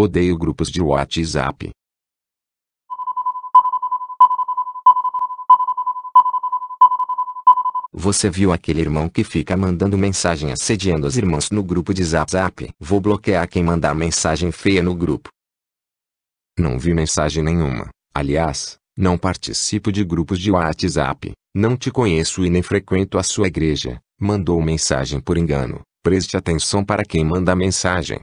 Odeio grupos de WhatsApp. Você viu aquele irmão que fica mandando mensagem assediando as irmãs no grupo de WhatsApp? Vou bloquear quem mandar mensagem feia no grupo. Não vi mensagem nenhuma. Aliás, não participo de grupos de WhatsApp. Não te conheço e nem frequento a sua igreja. Mandou mensagem por engano. Preste atenção para quem manda mensagem.